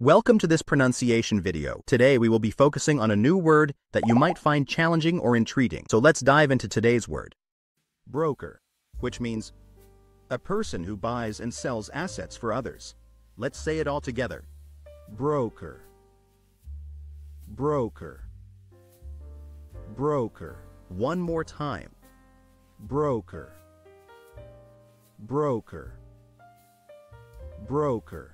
Welcome to this pronunciation video. Today we will be focusing on a new word that you might find challenging or intriguing. So let's dive into today's word. Broker, which means a person who buys and sells assets for others. Let's say it all together. Broker. Broker. Broker. One more time. Broker. Broker. Broker.